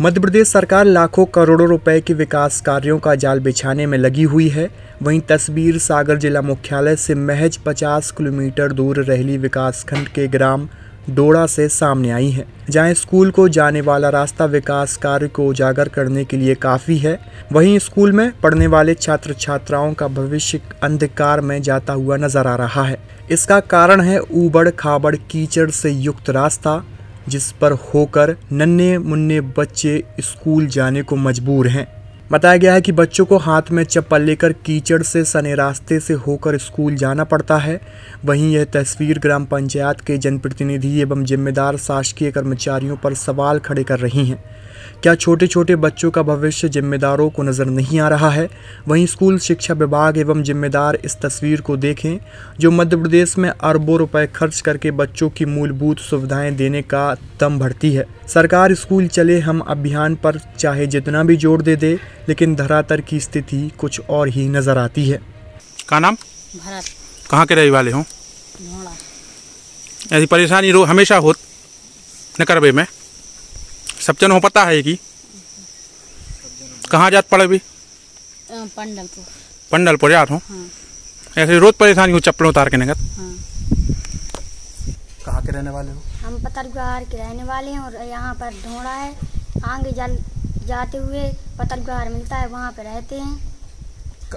मध्य प्रदेश सरकार लाखों करोड़ों रुपए के विकास कार्यों का जाल बिछाने में लगी हुई है। वहीं तस्वीर सागर जिला मुख्यालय से महज 50 किलोमीटर दूर रहली विकासखंड के ग्राम डोड़ा से सामने आई है, जहाँ स्कूल को जाने वाला रास्ता विकास कार्य को उजागर करने के लिए काफ़ी है। वहीं स्कूल में पढ़ने वाले छात्र छात्राओं का भविष्य अंधकार में जाता हुआ नज़र आ रहा है। इसका कारण है ऊबड़ खाबड़ कीचड़ से युक्त रास्ता जिस पर होकर नन्हे मुन्ने बच्चे स्कूल जाने को मजबूर हैं। बताया गया है कि बच्चों को हाथ में चप्पल लेकर कीचड़ से सने रास्ते से होकर स्कूल जाना पड़ता है। वहीं यह तस्वीर ग्राम पंचायत के जनप्रतिनिधि एवं जिम्मेदार शासकीय कर्मचारियों पर सवाल खड़े कर रही हैं। क्या छोटे छोटे बच्चों का भविष्य जिम्मेदारों को नज़र नहीं आ रहा है? वहीं स्कूल शिक्षा विभाग एवं जिम्मेदार इस तस्वीर को देखें, जो मध्य प्रदेश में अरबों रुपए खर्च करके बच्चों की मूलभूत सुविधाएँ देने का दम भरती है। सरकार स्कूल चले हम अभियान पर चाहे जितना भी ज़ोर दे दे लेकिन धरातल की स्थिति कुछ और ही नज़र आती है। का नाम? भरत। कहाँ के रहने वाले हो? ऐसी परेशानी रो हमेशा हो न करबे में। सब जन हो पता है कि कहाँ जात पड़े भी पंडलपुर। पंडल पर जात हो? हाँ। ऐसे रोज परेशानी हो चप्पल उतार के नगद। हाँ। कहाँ के रहने वाले हो? हम पतरगार के रहने वाले हैं और यहाँ पर ढोड़ा है। आगे जल जाते हुए पतरगार मिलता है वहाँ पे रहते हैं।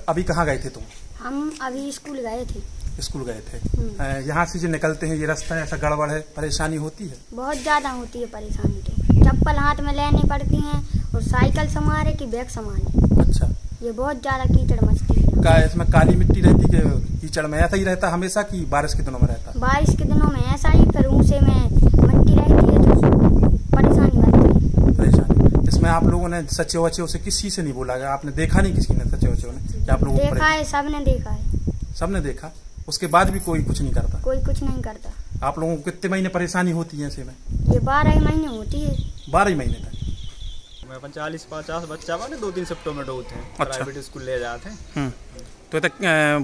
अभी कहाँ गए थे तुम? हम अभी स्कूल गए थे। स्कूल गए थे। हम्म। यहाँ से जो निकलते हैं ये रास्ता ऐसा गड़बड़ है परेशानी होती है? बहुत ज़्यादा होती है परेशानी तो। चप्पल हाथ में लेनी पड़ती हैं और साइकिल संभाले की बैग संभाले अच्छा। ये बहुत ज़्यादा कीचड़ मचती है। का इसमें काली मिट्टी रहती है कीचड़ में ऐसा ही रहता हमेशा की बारिश के दिनों में रहता बारिश के दिनों में ऐसा ही फिर ऊँचे में मिट्टी रहती है तो परेशानी बनती है इसमें आप लोगों ने सच्चे वच्चे से किसी से नहीं बोला गया आपने देखा नहीं किसी ने सच्चे वच्चे ने कि आप लोगों देखा है सबने देखा है। सबने देखा? उसके बाद भी कोई कुछ नहीं करता? कोई कुछ नहीं करता। आप लोगों को कितने महीने परेशानी होती है ऐसे में? ये बारह महीने होती है। बारह ही महीने तक। मैं पचालीस पचास बच्चा वाले दो तीन सप्तों में डोते हैं। अच्छा। प्राइवेट स्कूल ले जाते हैं। हम्म। तो तक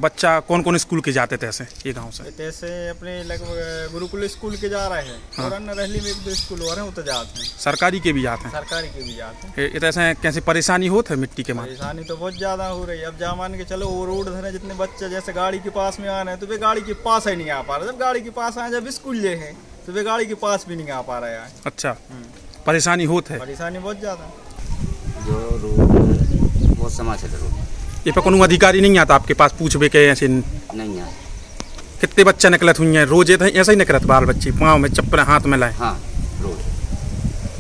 बच्चा कौन कौन स्कूल के जाते थे ऐसे ये गाँव से? जैसे अपने लगभग गुरुकुल स्कूल के जा रहे हैं। हाँ। और अन्य रहली में एक दो स्कूल और हैं वो तो जाते हैं। सरकारी के भी जाते हैं? सरकारी के भी जाते हैं। ये तो ऐसे कैसे परेशानी होती है मिट्टी के मारे? परेशानी तो बहुत ज़्यादा हो रही है। अब जहाँ मान के चलो वो रोड धरे जितने बच्चे जैसे गाड़ी के पास में आ रहे हैं तो वे गाड़ी के पास ही नहीं आ पा रहे। जब गाड़ी के पास आए जब स्कूल ले है तो वे गाड़ी के पास भी नहीं आ पा रहे हैं। अच्छा। परेशानी होती है परेशानी बहुत ज़्यादा। जो रोड बहुत समाचार रोड। ये पे कोनो अधिकारी नहीं आता आपके पास पूछबे के ऐसे? नहीं है। कितने बच्चे निकलत हुई हैं? रोज ये तो ऐसा ही निकलत बाल बच्चे पाँव में चप्पल हाथ में लाए। हाँ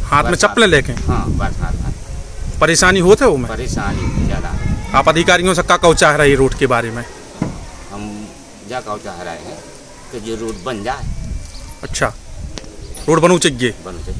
हाथ में चप्पल लेके? हाँ परेशानी होते हो में? परेशानी ज़्यादा। आप अधिकारियों से का कहो चाह रहे रोड के बारे में? हम जा कहो चाह रहे हैं कि जो रोड बन जाए। अच्छा। रोड बनू चाहिए। बन जाए